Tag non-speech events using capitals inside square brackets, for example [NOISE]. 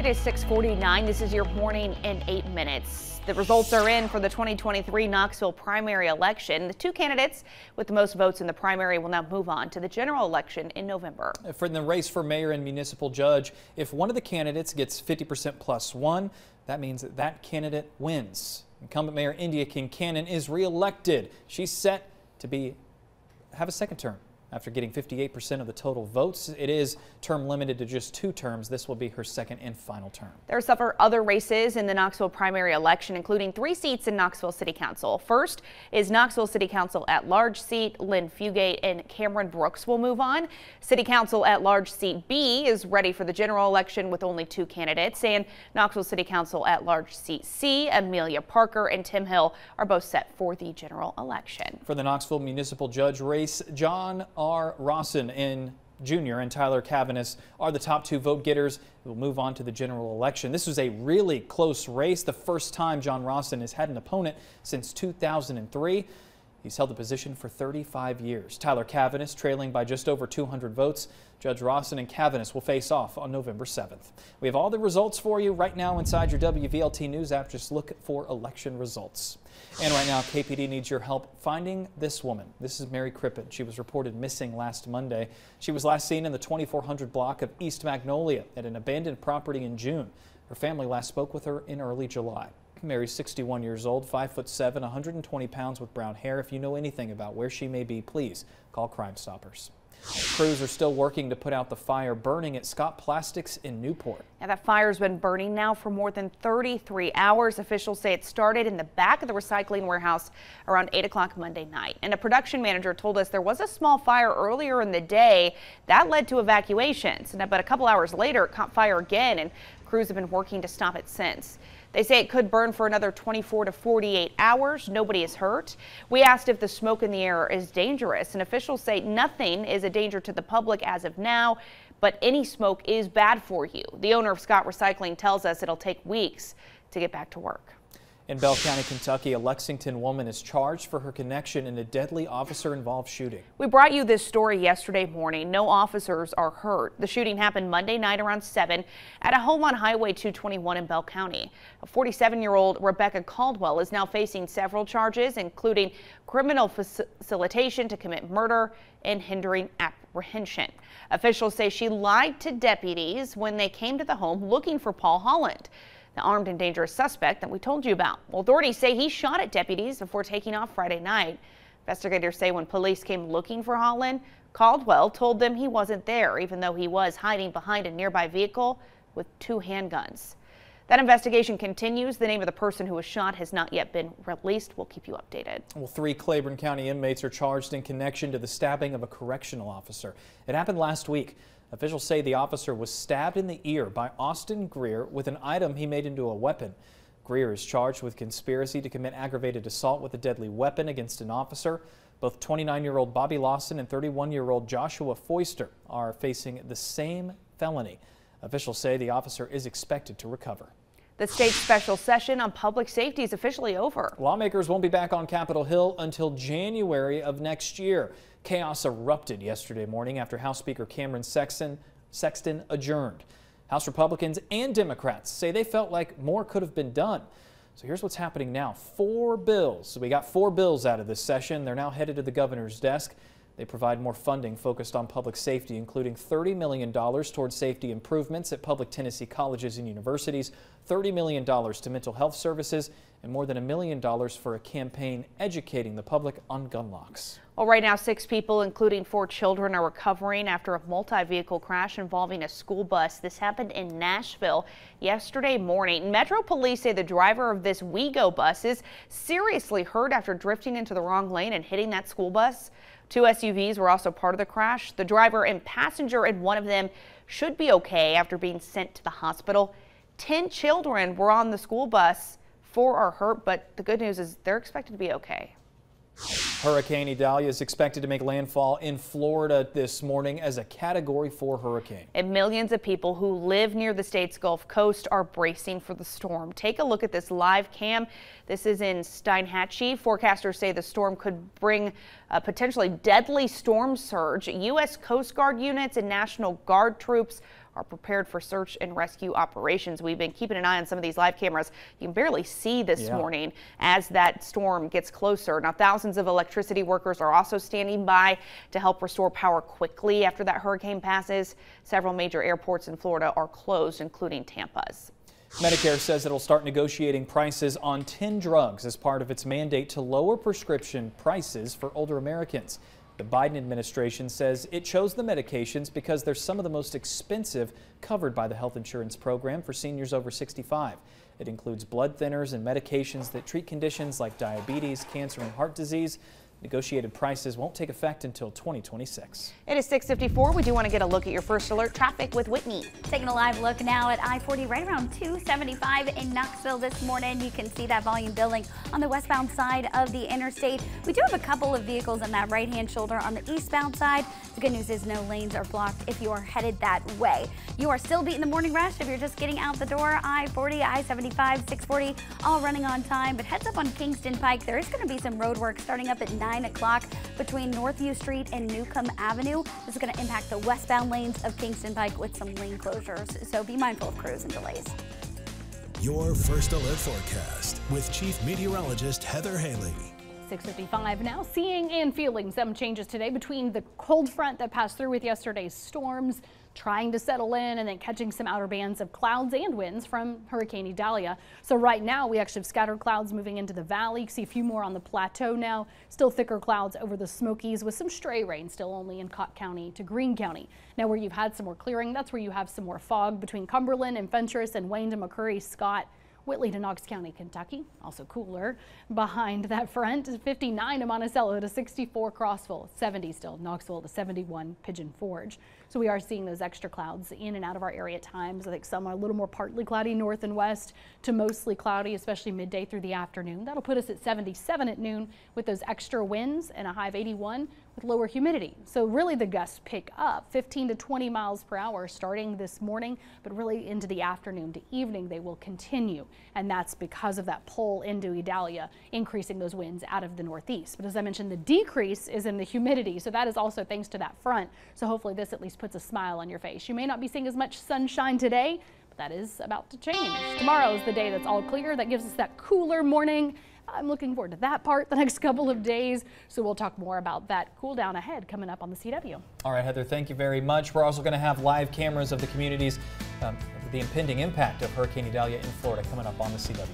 It is 649. This is your morning in eight minutes. The results are in for the 2023 Knoxville primary election. The two candidates with the most votes in the primary will now move on to the general election in November. For the race for mayor and municipal judge, if one of the candidates gets 50% plus one, that means that that candidate wins. Incumbent Mayor Indya Kincannon is reelected. She's set to be have a second term. After getting 58% of the total votes, it is term limited to just two terms. This will be her second and final term. There are several other races in the Knoxville primary election, including three seats in Knoxville City Council. First is Knoxville City Council at large seat. Lynne Fugate and Cameron Brooks will move on. City Council at large seat B is ready for the general election with only two candidates. And Knoxville City Council at large seat C, Amelia Parker and Tim Hill are both set for the general election. For the Knoxville municipal judge race, John R. Rosson in Jr. and Tyler Caviness are the top two vote getters. We'll move on to the general election. This was a really close race, the first time John Rosson has had an opponent since 2003. He's held the position for 35 years. Tyler Caviness trailing by just over 200 votes. Judge Rosson and Caviness will face off on November 7th. We have all the results for you right now inside your WVLT News app. Just look for election results. And right now, KPD needs your help finding this woman. This is Mary Crippen. She was reported missing last Monday. She was last seen in the 2400 block of East Magnolia at an abandoned property in June. Her family last spoke with her in early July. Mary's 61 years old, 5 foot 7, 120 pounds with brown hair. If you know anything about where she may be, please call Crime Stoppers. Crews are still working to put out the fire burning at Scott Plastics in Newport. Now that fire's been burning now for more than 33 hours. Officials say it started in the back of the recycling warehouse around 8 o'clock Monday night. And a production manager told us there was a small fire earlier in the day that led to evacuations. But a couple hours later, it caught fire again and crews have been working to stop it since. They say it could burn for another 24 to 48 hours. Nobody is hurt. We asked if the smoke in the air is dangerous, and officials say nothing is a danger to the public as of now, but any smoke is bad for you. The owner of Scott Recycling tells us it'll take weeks to get back to work. In Bell County, Kentucky, a Lexington woman is charged for her connection in a deadly officer-involved shooting. We brought you this story yesterday morning. No officers are hurt. The shooting happened Monday night around 7 at a home on Highway 221 in Bell County. A 47-year-old Rebecca Caldwell is now facing several charges, including criminal facilitation to commit murder and hindering apprehension. Officials say she lied to deputies when they came to the home looking for Paul Holland the armed and dangerous suspect that we told you about. Well, authorities say he shot at deputies before taking off Friday night. Investigators say when police came looking for Holland, Caldwell told them he wasn't there, even though he was hiding behind a nearby vehicle with two handguns. That investigation continues. The name of the person who was shot has not yet been released. We'll keep you updated. Well, three Claiborne County inmates are charged in connection to the stabbing of a correctional officer. It happened last week. Officials say the officer was stabbed in the ear by Austin Greer with an item he made into a weapon. Greer is charged with conspiracy to commit aggravated assault with a deadly weapon against an officer. Both 29-year-old Bobby Lawson and 31-year-old Joshua Foister are facing the same felony. Officials say the officer is expected to recover. The state's special session on public safety is officially over. Lawmakers won't be back on Capitol Hill until January of next year. Chaos erupted yesterday morning after House Speaker Cameron Sexton, Sexton adjourned. House Republicans and Democrats say they felt like more could have been done. So here's what's happening now. Four bills. So we got four bills out of this session. They're now headed to the governor's desk. They provide more funding focused on public safety, including $30 million towards safety improvements at public Tennessee colleges and universities, $30 million to mental health services, and more than a million dollars for a campaign educating the public on gun locks. Well, right now, six people, including four children, are recovering after a multi-vehicle crash involving a school bus. This happened in Nashville yesterday morning. Metro police say the driver of this WeGo bus is seriously hurt after drifting into the wrong lane and hitting that school bus. Two SUVs were also part of the crash. The driver and passenger in one of them should be okay after being sent to the hospital. Ten children were on the school bus. Four are hurt, but the good news is they're expected to be okay. Hurricane Idalia is expected to make landfall in Florida this morning as a Category 4 hurricane. And millions of people who live near the state's Gulf Coast are bracing for the storm. Take a look at this live cam. This is in Steinhatchee. Forecasters say the storm could bring a potentially deadly storm surge. U.S. Coast Guard units and National Guard troops are prepared for search and rescue operations. We've been keeping an eye on some of these live cameras. You can barely see this yeah. morning as that storm gets closer. Now, thousands of electricity workers are also standing by to help restore power quickly after that hurricane passes. Several major airports in Florida are closed, including Tampa's. Medicare says it'll start negotiating prices on 10 drugs as part of its mandate to lower prescription prices for older Americans. The Biden administration says it chose the medications because they're some of the most expensive covered by the health insurance program for seniors over 65. It includes blood thinners and medications that treat conditions like diabetes, cancer, and heart disease. Negotiated prices won't take effect until 2026. It is 654. We do want to get a look at your first alert traffic with Whitney. Taking a live look now at I-40 right around 275 in Knoxville this morning. You can see that volume building on the westbound side of the interstate. We do have a couple of vehicles on that right-hand shoulder on the eastbound side. The good news is no lanes are blocked if you are headed that way. You are still beating the morning rush if you're just getting out the door. I-40, I-75, 640 all running on time. But heads up on Kingston Pike. There is going to be some road work starting up at 9 9 o'clock between Northview Street and Newcomb Avenue. This is going to impact the westbound lanes of Kingston Pike with some lane closures, so be mindful of crews and delays. Your first alert forecast with Chief Meteorologist Heather Haley. 655 now seeing and feeling some changes today between the cold front that passed through with yesterday's storms trying to settle in and then catching some outer bands of clouds and winds from Hurricane Idalia. So right now we actually have scattered clouds moving into the valley. See a few more on the plateau now. Still thicker clouds over the Smokies with some stray rain still only in Cocke County to Greene County. Now where you've had some more clearing, that's where you have some more fog between Cumberland and Fentress and Wayne to McCreary, Scott, Whitley to Knox County, Kentucky, also cooler. Behind that front, 59 to Monticello to 64 Crossville, 70 still, Knoxville to 71 Pigeon Forge. So we are seeing those extra clouds in and out of our area at times. I think some are a little more partly cloudy north and west to mostly cloudy, especially midday through the afternoon. That'll put us at 77 at noon with those extra winds and a high of 81 with lower humidity. So really the gusts pick up 15 to 20 miles per hour starting this morning, but really into the afternoon to evening they will continue. And that's because of that pull into Idalia, increasing those winds out of the northeast. But as I mentioned, the decrease is in the humidity. So that is also thanks to that front. So hopefully this at least puts a smile on your face. You may not be seeing as much sunshine today, but that is about to change. Tomorrow is the day that's all clear. That gives us that cooler morning. I'm looking forward to that part the [LAUGHS] next couple of days. So we'll talk more about that cool down ahead coming up on the CW. All right, Heather, thank you very much. We're also going to have live cameras of the communities, um, the impending impact of Hurricane Idalia in Florida coming up on the CW.